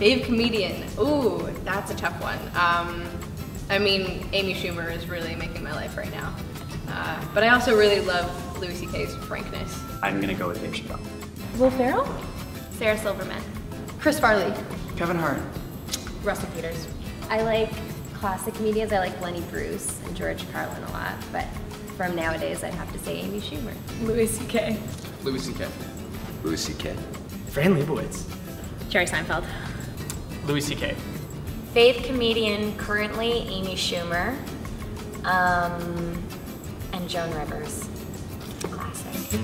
Fave comedian. Ooh, that's a tough one. Um, I mean, Amy Schumer is really making my life right now. Uh, but I also really love Louis C.K.'s frankness. I'm gonna go with Dave Chappelle. Will Ferrell? Sarah Silverman. Chris Farley. Kevin Hart. Russell Peters. I like classic comedians. I like Lenny Bruce and George Carlin a lot, but from nowadays, I'd have to say Amy Schumer. Louis C.K. Louis C.K. Louis C.K. Fran Lebowitz. Jerry Seinfeld. Louis C.K. Fave comedian currently Amy Schumer. Um, and Joan Rivers. Classic.